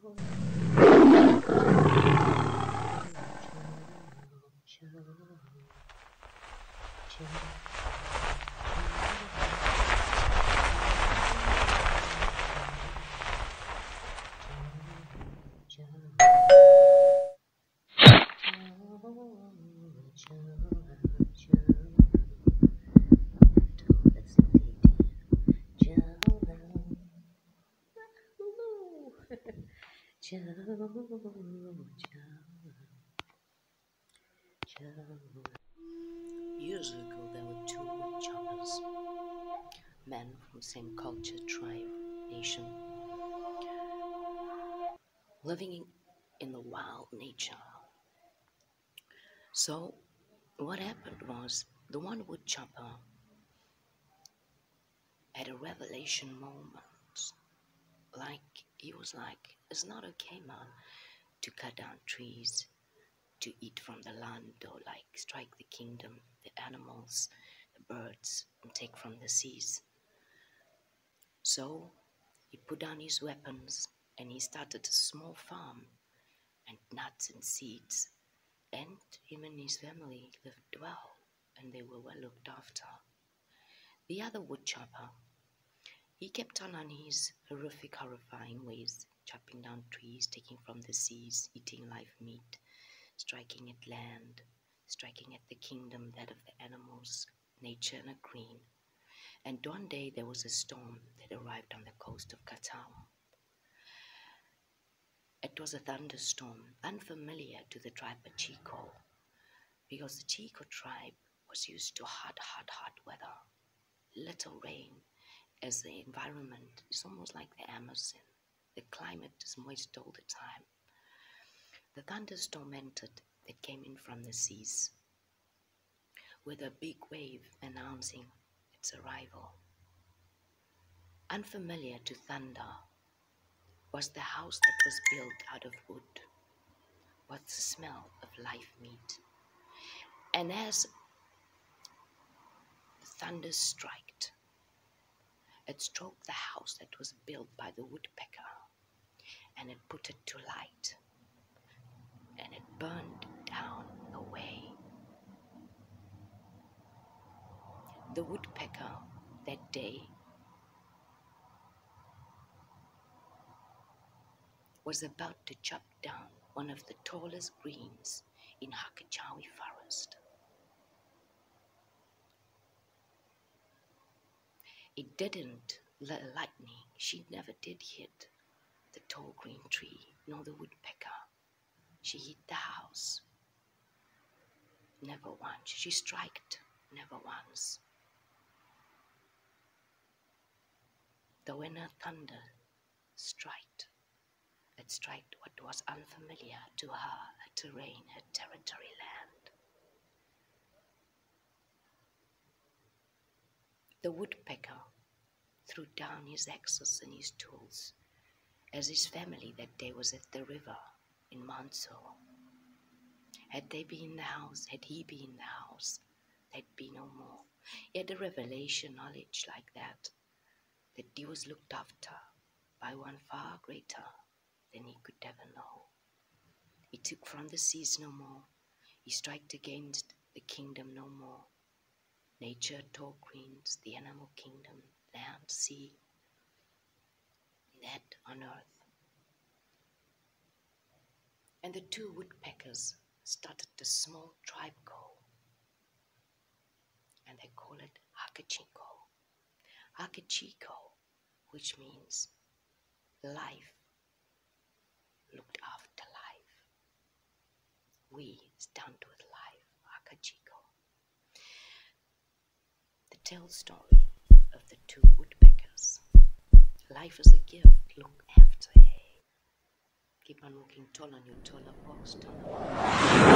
Holy Years ago, there were two woodchoppers, men from the same culture, tribe, nation, living in, in the wild nature. So, what happened was the one woodchopper had a revelation moment. Was like, it's not okay, man, to cut down trees, to eat from the land, or like strike the kingdom, the animals, the birds, and take from the seas. So he put down his weapons and he started a small farm and nuts and seeds. And him and his family lived well and they were well looked after. The other woodchopper, he kept on on his horrific, horrifying ways, chopping down trees, taking from the seas, eating live meat, striking at land, striking at the kingdom, that of the animals, nature, and a green. And one day there was a storm that arrived on the coast of Qatar. It was a thunderstorm unfamiliar to the tribe of Chico, because the Chico tribe was used to hot, hot, hot weather, little rain, as the environment is almost like the Amazon. The climate is moist all the time. The thunderstorm entered that came in from the seas with a big wave announcing its arrival. Unfamiliar to thunder was the house that was built out of wood, was the smell of live meat. And as the thunder struck, it stroked the house that was built by the woodpecker, and it put it to light, and it burned down away. The woodpecker that day was about to chop down one of the tallest greens in Hakachawi forest. It didn't let lightning. She never did hit the tall green tree, nor the woodpecker. She hit the house. Never once. She striked, never once. When a thunder struck, it struck what was unfamiliar to her, her terrain, her territory land. The woodpecker threw down his axes and his tools, as his family that day was at the river in Manso. Had they been in the house, had he been in the house, there'd be no more. He had a revelation knowledge like that, that he was looked after by one far greater than he could ever know. He took from the seas no more, he striked against the kingdom no more. Nature tall queens, the animal kingdom, land, sea, net on earth. And the two woodpeckers started a small tribe call, and they call it Hakachiko. Hakachiko, which means life looked after life. We stand with life, Hakachiko tell story of the two woodpeckers. Life is a gift. Look after it. Keep on looking tall on your taller box. Taller box.